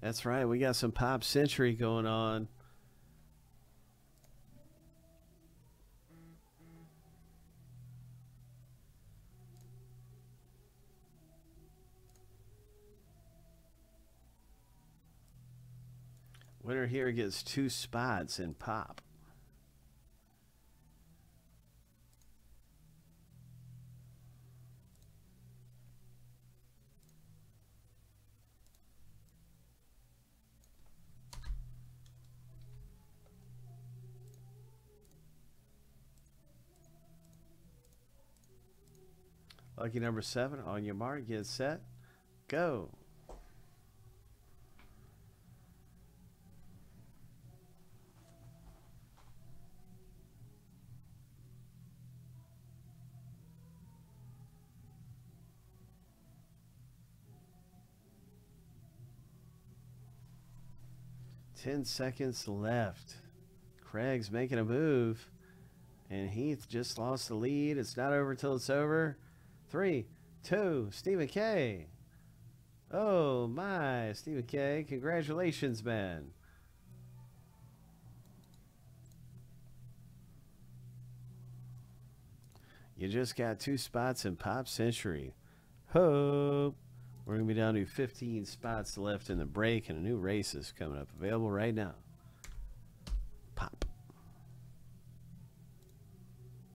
That's right. We got some Pop Century going on. Winner here gets two spots in Pop. Lucky number seven on your mark, get set, go. Ten seconds left. Craig's making a move. And Heath just lost the lead. It's not over till it's over. Three, two, Stephen K. Oh my, Stephen K. Congratulations, man. You just got two spots in Pop Century. Hope. We're going to be down to 15 spots left in the break, and a new race is coming up available right now.